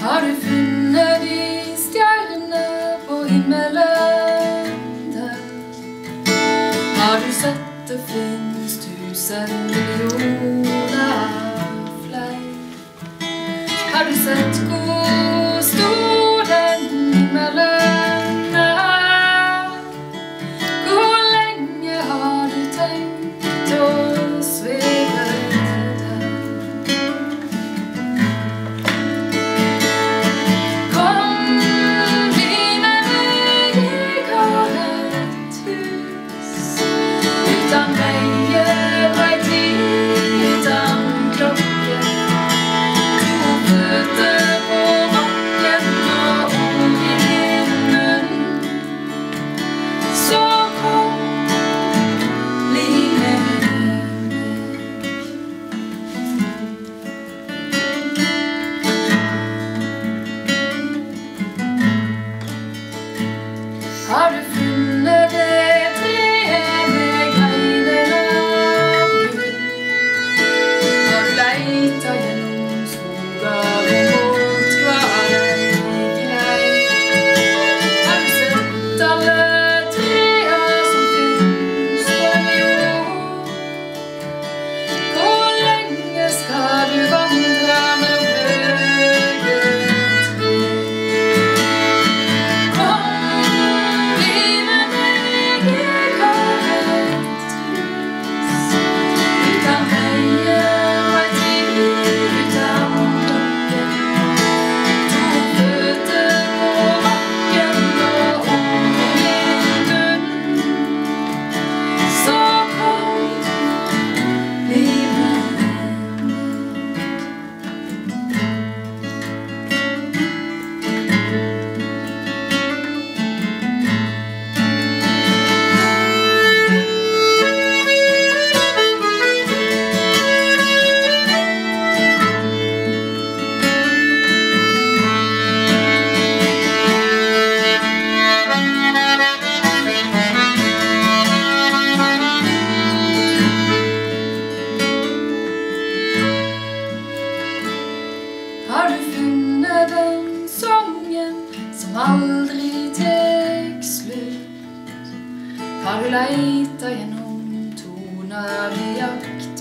Har du funnet de stjernene på himmelen der? Har du sett det finnes tusen millioner fler? Har du sett hvor den sången som aldri tek slutt. Har du leita gjennom toner i jakt